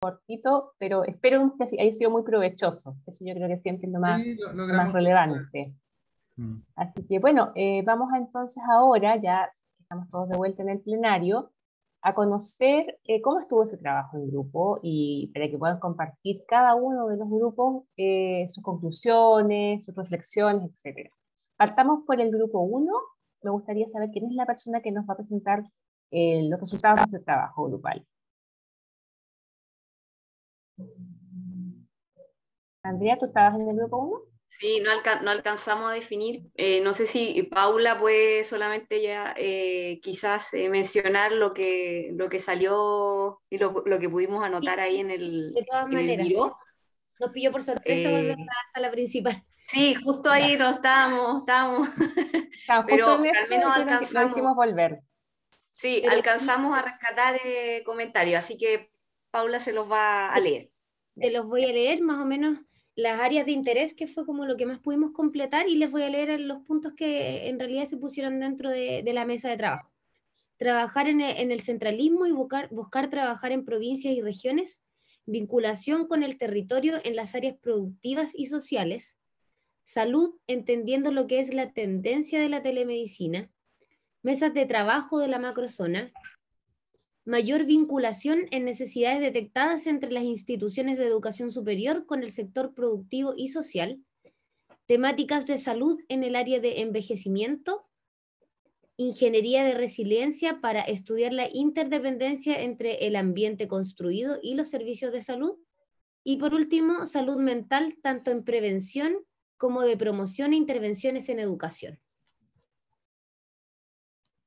cortito, pero espero que haya sido muy provechoso. Eso yo creo que siempre es lo más, más relevante. Mm. Así que bueno, eh, vamos entonces ahora, ya estamos todos de vuelta en el plenario, a conocer eh, cómo estuvo ese trabajo en grupo y para que puedan compartir cada uno de los grupos eh, sus conclusiones, sus reflexiones, etc. Partamos por el grupo 1. Me gustaría saber quién es la persona que nos va a presentar los resultados de ese trabajo grupal. Andrea, ¿tú estabas en el grupo 1? Sí, no, alcanzamos a definir. Eh, no sé si Paula puede solamente ya eh, quizás eh, mencionar lo que, lo que salió y lo, que pudimos anotar ahí en el. De todas maneras. Nos pilló por sorpresa volver a la sala principal. Sí, justo ahí no estábamos, estábamos. pero al menos alcanzamos. volver. Sí, alcanzamos a rescatar comentarios, así que Paula se los va a leer. Te los voy a leer más o menos las áreas de interés, que fue como lo que más pudimos completar, y les voy a leer los puntos que en realidad se pusieron dentro de, la mesa de trabajo. Trabajar en el, centralismo y buscar, buscar trabajar en provincias y regiones, vinculación con el territorio en las áreas productivas y sociales, salud entendiendo lo que es la tendencia de la telemedicina, mesas de trabajo de la macrozona, mayor vinculación en necesidades detectadas entre las instituciones de educación superior con el sector productivo y social, temáticas de salud en el área de envejecimiento, ingeniería de resiliencia para estudiar la interdependencia entre el ambiente construido y los servicios de salud, y por último, salud mental tanto en prevención como de promoción e intervenciones en educación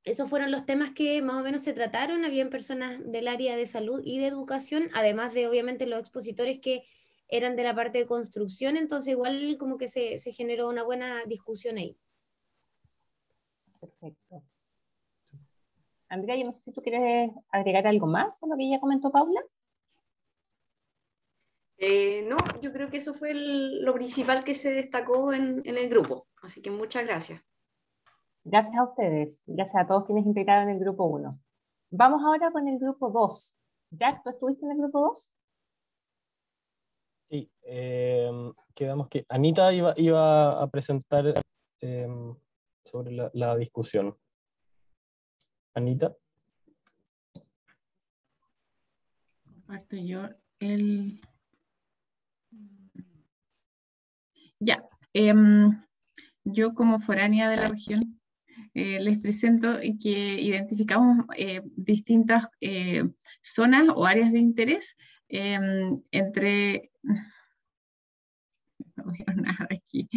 esos fueron los temas que más o menos se trataron. Habían personas del área de salud y de educación, además de obviamente los expositores que eran de la parte de construcción, entonces igual como que se, generó una buena discusión ahí. Perfecto. Andrea, yo no sé si tú quieres agregar algo más a lo que ya comentó Paula. Eh, no, yo creo que eso fue lo principal que se destacó en el grupo, así que muchas gracias. Gracias a ustedes, gracias a todos quienes integraron el grupo 1. Vamos ahora con el grupo 2. Jack, ¿tú estuviste en el grupo 2? Sí, em, quedamos que Anita iba, a presentar em, sobre la, discusión. Anita. Comparto yo el... Ya, em, yo como foránea de la región eh, les presento que identificamos eh, distintas eh, zonas o áreas de interés em, entre... No veo nada aquí.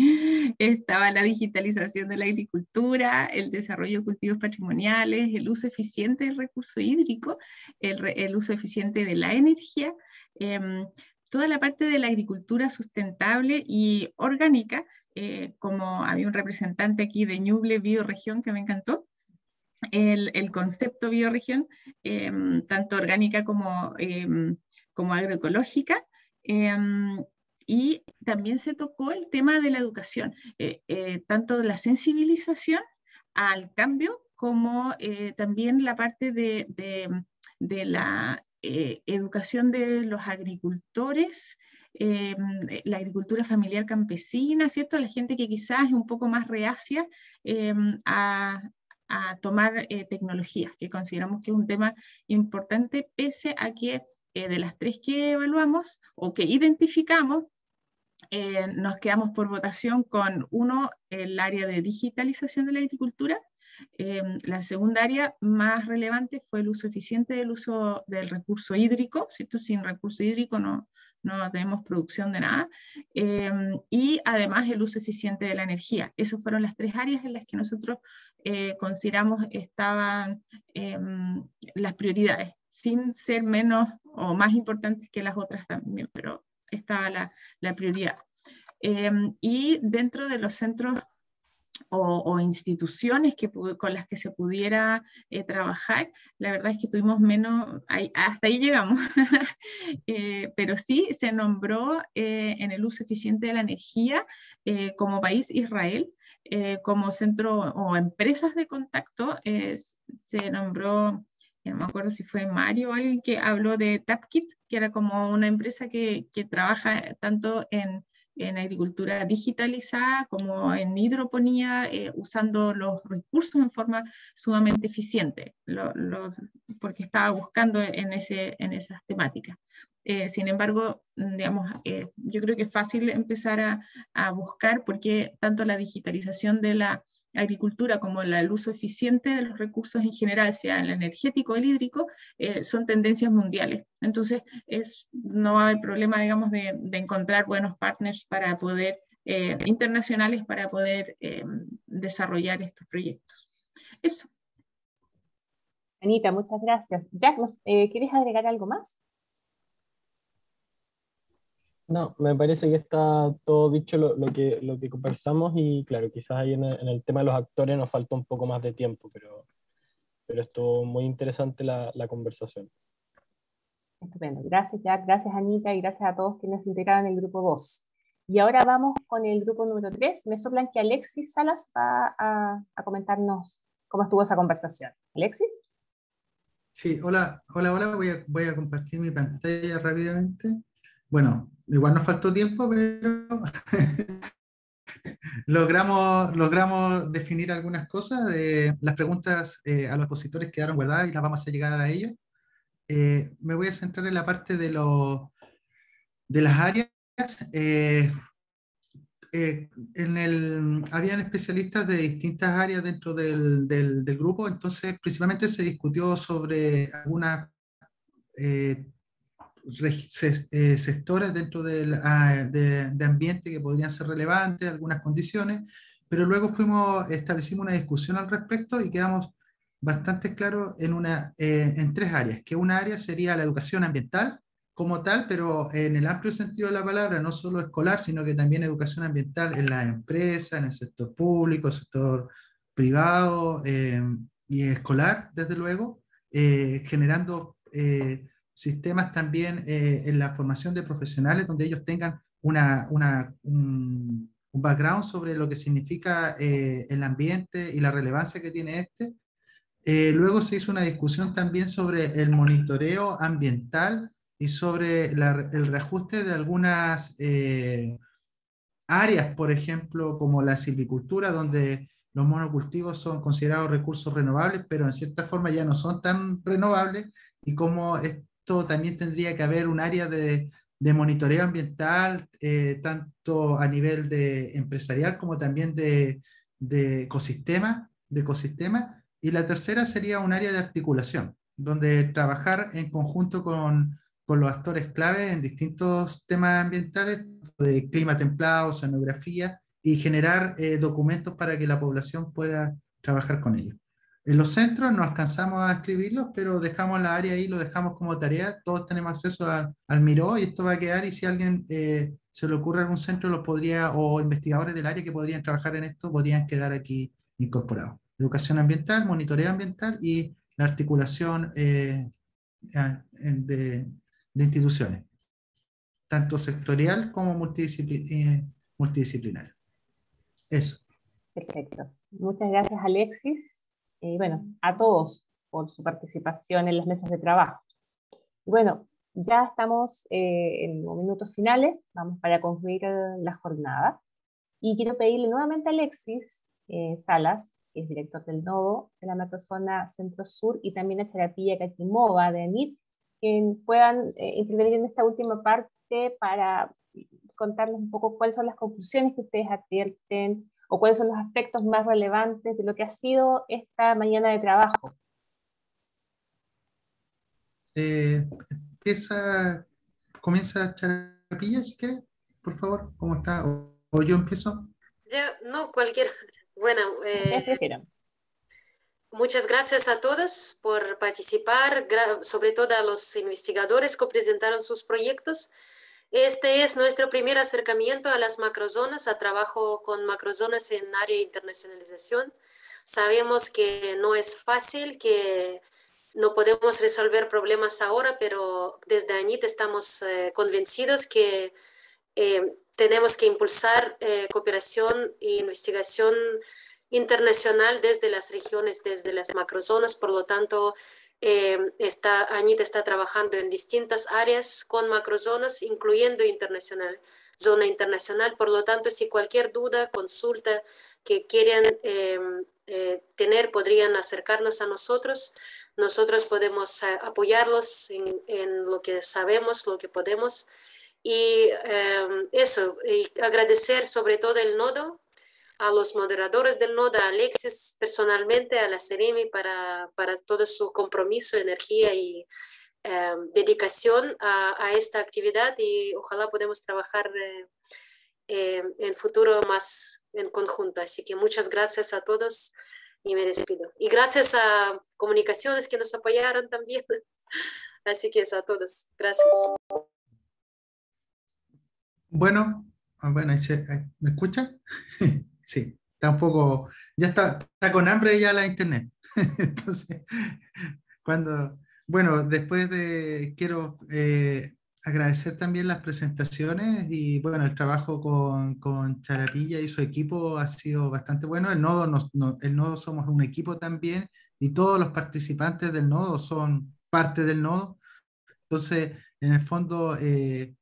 Estaba la digitalización de la agricultura, el desarrollo de cultivos patrimoniales, el uso eficiente del recurso hídrico, el, uso eficiente de la energía, em, toda la parte de la agricultura sustentable y orgánica, eh, como había un representante aquí de Ñuble Bioregión que me encantó, el, el concepto bioregión, em, tanto orgánica como, em, como agroecológica, em, y también se tocó el tema de la educación, eh, eh, tanto la sensibilización al cambio como también la parte de, de, de la eh, educación de los agricultores, eh, la agricultura familiar campesina, ¿cierto? La gente que quizás es un poco más reacia eh, a, tomar tecnología, que consideramos que es un tema importante, pese a que de las tres que evaluamos o que identificamos, nos quedamos por votación con uno, el área de digitalización de la agricultura, Em, la segunda área más relevante fue el uso eficiente del uso del recurso hídrico, ¿cierto? Sin recurso hídrico no, no tenemos producción de nada, em, y además el uso eficiente de la energía. Esas fueron las tres áreas en las que nosotros eh, consideramos estaban em, las prioridades, sin ser menos o más importantes que las otras también, pero estaba la, la prioridad. y dentro de los centros o, instituciones que, con las que se pudiera eh, trabajar, la verdad es que tuvimos menos, hasta ahí llegamos, eh, pero sí se nombró eh, en el uso eficiente de la energía como país Israel, como centro o empresas de contacto, se nombró no me acuerdo si fue Mario o alguien que habló de TapKit, que era como una empresa que, que trabaja tanto en, en, agricultura digitalizada como en hidroponía, eh, usando los recursos en forma sumamente eficiente, porque estaba buscando en, ese, en esas temáticas. Eh, sin embargo, digamos, eh, yo creo que es fácil empezar a, a buscar porque tanto la digitalización de la agricultura como el uso eficiente de los recursos en general, sea el energético o el hídrico, eh, son tendencias mundiales. Entonces, es, no va a haber problema, digamos, de, encontrar buenos partners para poder, eh, internacionales para poder eh, desarrollar estos proyectos. Eso. Anita, muchas gracias. Jack, ¿quieres agregar algo más? No, me parece que está todo dicho lo, que, lo que conversamos y claro, quizás ahí en el, tema de los actores nos falta un poco más de tiempo, pero, pero estuvo muy interesante la, la conversación. Estupendo. Gracias, Jack. Gracias, Anita, y gracias a todos quienes se integraron en el grupo 2. Y ahora vamos con el grupo número 3. Me soplan que Alexis Salas va a, a, comentarnos cómo estuvo esa conversación. ¿Alexis? Sí, hola, hola, hola. Voy a, voy a compartir mi pantalla rápidamente. Bueno, igual nos faltó tiempo, pero logramos, definir algunas cosas. De, las preguntas eh, a los expositores quedaron guardadas y las vamos a llegar a ellos. Eh, me voy a centrar en la parte de, las áreas. Eh, en el, habían especialistas de distintas áreas dentro del, grupo, entonces principalmente se discutió sobre algunas sectores dentro ah, de, ambiente que podrían ser relevantes, algunas condiciones, pero luego fuimos, establecimos una discusión al respecto y quedamos bastante claros en, una, eh, en tres áreas, que una área sería la educación ambiental como tal, pero en el amplio sentido de la palabra, no solo escolar, sino que también educación ambiental en la empresa, en el sector público, sector privado eh, y escolar, desde luego, generando sistemas también eh, en la formación de profesionales donde ellos tengan una, una, un, background sobre lo que significa eh, el ambiente y la relevancia que tiene este. Eh, luego se hizo una discusión también sobre el monitoreo ambiental y sobre el reajuste de algunas áreas, por ejemplo, como la silvicultura, donde los monocultivos son considerados recursos renovables, pero en cierta forma ya no son tan renovables, y cómo también tendría que haber un área de, de monitoreo ambiental, eh, tanto a nivel de empresarial como también de, de ecosistema. Y la tercera sería un área de articulación, donde trabajar en conjunto con, con los actores clave en distintos temas ambientales, de clima templado, oceanografía, y generar eh, documentos para que la población pueda trabajar con ellos. En los centros no alcanzamos a escribirlos, pero dejamos la área ahí, lo dejamos como tarea. Todos tenemos acceso al, al Miro y esto va a quedar. Y si alguien eh, se le ocurre algún centro, los podría, o investigadores del área que podrían trabajar en esto, podrían quedar aquí incorporados. Educación ambiental, monitoreo ambiental y la articulación eh, de, de, instituciones, tanto sectorial como. Eh, multidisciplinar. Eso. Perfecto. Muchas gracias, Alexis y bueno, a todos por su participación en las mesas de trabajo. bueno, ya estamos eh, en los minutos finales, vamos para concluir la jornada. Y quiero pedirle nuevamente a Alexis eh, Salas, que es director del nodo de la macrozona Centro-Sur, y también a Charapilla Catimova de ANIT, que puedan eh, intervenir en esta última parte para contarles un poco cuáles son las conclusiones que ustedes advierten o cuáles son los aspectos más relevantes de lo que ha sido esta mañana de trabajo. Eh, empieza, comienza Charapilla, si quieres, por favor, ¿cómo está? ¿O, yo empiezo? Ya, no, cualquier. Bueno, eh, muchas gracias a todos por participar, sobre todo a los investigadores que presentaron sus proyectos. Este es nuestro primer acercamiento a las macrozonas, a trabajo con macrozonas en área de internacionalización. Sabemos que no es fácil, que no podemos resolver problemas ahora, pero desde ANIT estamos eh, convencidos que eh, tenemos que impulsar eh, cooperación e investigación internacional desde las regiones, desde las macrozonas. Por lo tanto, está, Añita está trabajando en distintas áreas con macrozonas, incluyendo internacional, zona internacional. Por lo tanto, si cualquier duda, consulta que quieran tener, podrían acercarnos a nosotros. Nosotros podemos apoyarlos en, lo que sabemos, lo que podemos. Y eso, y agradecer sobre todo el nodo a los moderadores del nodo, a Alexis personalmente, a la Seremi para, para todo su compromiso, energía y em, dedicación a, a, esta actividad y ojalá podamos trabajar eh, em, en futuro más en conjunto. Así que muchas gracias a todos y me despido. Y gracias a Comunicaciones que nos apoyaron también. Así que eso a todos. Gracias. Bueno, ah, bueno, ¿me escuchan? sí, está un poco, ya está, está con hambre ya la internet. Entonces, cuando, bueno, después de, quiero eh, agradecer también las presentaciones y bueno, el trabajo con, con, Charapilla y su equipo ha sido bastante bueno. El nodo, nos, el nodo somos un equipo también y todos los participantes del nodo son parte del nodo. Entonces, en el fondo, eh,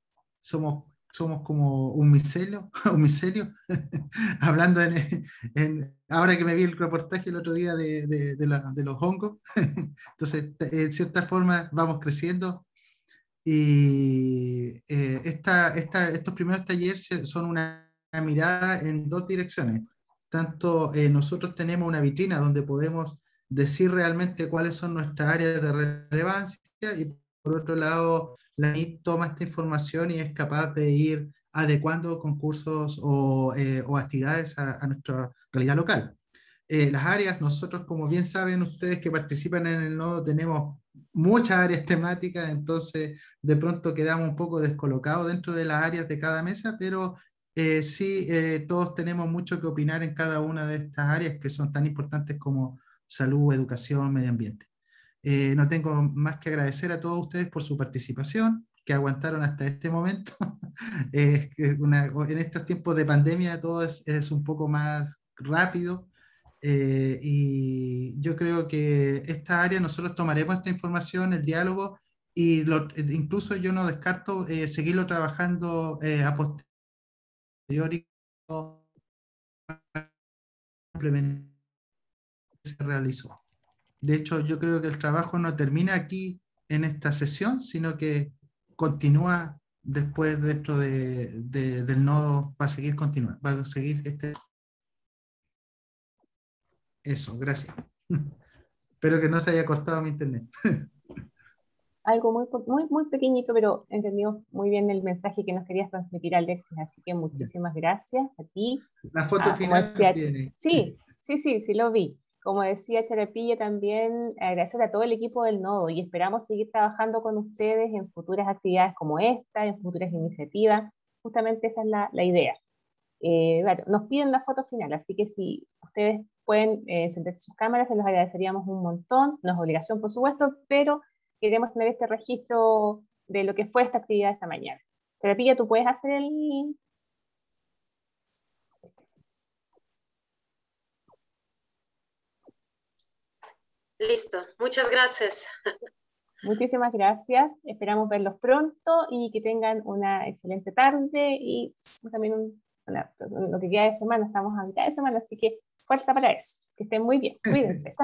somos somos como un micelio, un micelio, hablando en, ahora que me vi el reportaje el otro día de, de, de, los hongos, entonces en cierta forma vamos creciendo y eh, esta, esta, estos primeros talleres son una, mirada en dos direcciones. Tanto eh, nosotros tenemos una vitrina donde podemos decir realmente cuáles son nuestras áreas de relevancia y por otro lado la NIT toma esta información y es capaz de ir adecuando concursos o, eh, actividades a, nuestra realidad local. Eh, las áreas, nosotros como bien saben ustedes que participan en el nodo, tenemos muchas áreas temáticas, entonces de pronto quedamos un poco descolocados dentro de las áreas de cada mesa, pero eh, sí todos tenemos mucho que opinar en cada una de estas áreas que son tan importantes como salud, educación, medio ambiente. Eh, no tengo más que agradecer a todos ustedes por su participación, que aguantaron hasta este momento. en estos tiempos de pandemia todo es, un poco más rápido. Eh, y yo creo que esta área nosotros tomaremos esta información, el diálogo, y incluso yo no descarto eh, seguirlo trabajando a posteriori se realizó. De hecho, yo creo que el trabajo no termina aquí en esta sesión, sino que continúa después dentro de, del nodo, va a seguir continuando, va a seguir este... Eso, gracias. Espero que no se haya cortado mi internet. Algo muy, muy, muy pequeñito, pero entendimos muy bien el mensaje que nos querías transmitir, Alexis, así que muchísimas gracias a ti. La foto ah, final tiene. Sí, sí, sí, sí, lo vi. Como decía Charapilla, también agradecer a todo el equipo del Nodo y esperamos seguir trabajando con ustedes en futuras actividades como esta, en futuras iniciativas. Justamente esa es la, la idea. Eh, nos piden la foto final, así que si ustedes pueden eh, sus cámaras, se los agradeceríamos un montón. No es obligación, por supuesto, pero queremos tener este registro de lo que fue esta actividad esta mañana. Charapilla, ¿tú puedes hacer el, Listo, muchas gracias. Muchísimas gracias. Esperamos verlos pronto y que tengan una excelente tarde y también lo que queda de semana. Estamos a mitad de semana, así que fuerza para eso. Que estén muy bien. Cuídense.